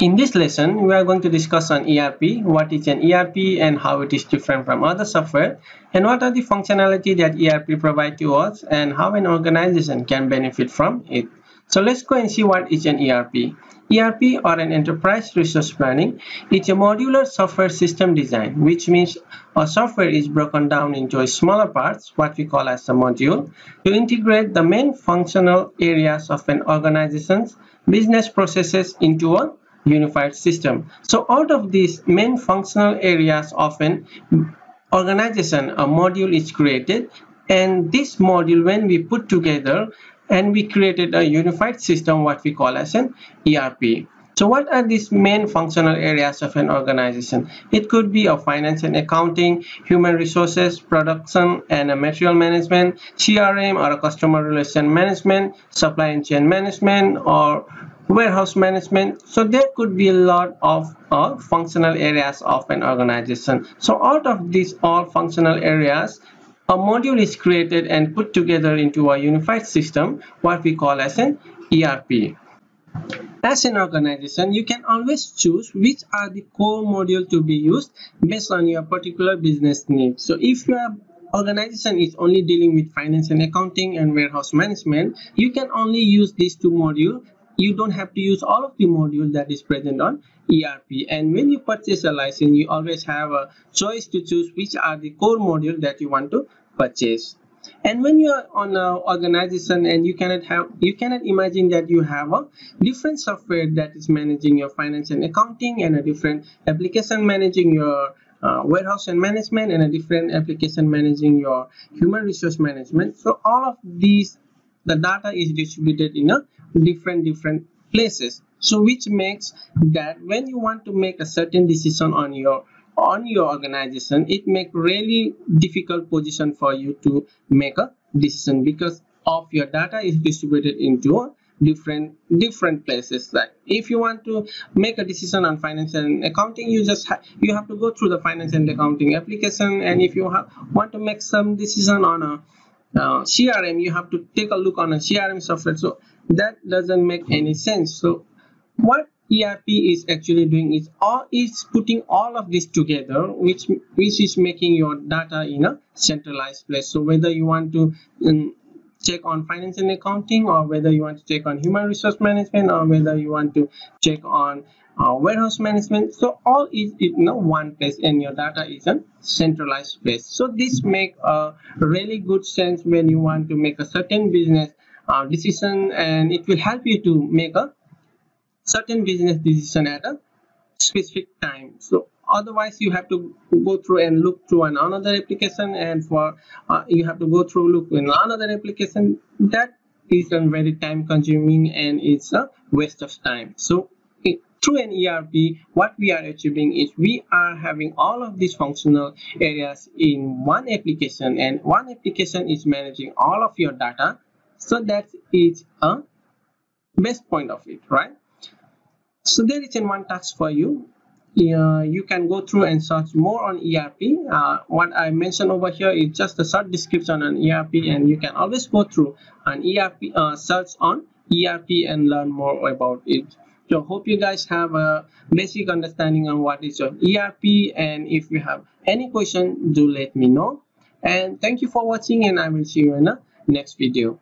In this lesson, we are going to discuss on ERP, what is an ERP and how it is different from other software, and what are the functionality that ERP provide to us and how an organization can benefit from it. So let's go and see what is an ERP. ERP or an enterprise resource planning it's a modular software system design which means a software is broken down into smaller parts what we call as a module to integrate the main functional areas of an organization's business processes into a unified system. So out of these main functional areas of an organization, a module is created and this module when we put together and we created a unified system what we call as an ERP. So what are these main functional areas of an organization? It could be a finance and accounting, human resources, production and a material management, CRM or customer relation management, supply and chain management or warehouse management. So there could be a lot of uh, functional areas of an organization. So out of these all functional areas a module is created and put together into a unified system what we call as an ERP as an organization you can always choose which are the core module to be used based on your particular business needs. So if your organization is only dealing with finance and accounting and warehouse management you can only use these two modules you don't have to use all of the modules that is present on ERP and when you purchase a license you always have a choice to choose which are the core module that you want to purchase. And when you are on an organization and you cannot have you cannot imagine that you have a different software that is managing your finance and accounting and a different application managing your uh, warehouse and management and a different application managing your human resource management. So all of these the data is distributed in a different different places. So which makes that when you want to make a certain decision on your on your organization it make really difficult position for you to make a decision because of your data is distributed into different different places. Like if you want to make a decision on finance and accounting you just ha you have to go through the finance and accounting application. And if you have want to make some decision on a uh, crm you have to take a look on a crm software. So that doesn't make any sense. So what ERP is actually doing is all is putting all of this together which which is making your data in a centralized place. So whether you want to um, check on finance and accounting or whether you want to check on human resource management or whether you want to check on uh, warehouse management. So all is in you know, one place and your data is a centralized place. So this make a really good sense when you want to make a certain business uh, decision and it will help you to make a certain business decision at a specific time. So otherwise you have to go through and look through an another application and for uh, you have to go through look in another application. That is a very time consuming and it's a waste of time. So through an ERP what we are achieving is we are having all of these functional areas in one application and one application is managing all of your data so that is a best point of it right? So there is in one task for you. You can go through and search more on ERP uh, what I mentioned over here is just a short description on ERP and you can always go through an ERP uh, search on ERP and learn more about it. So hope you guys have a basic understanding on what is your ERP and if you have any question do let me know. And thank you for watching and I will see you in the next video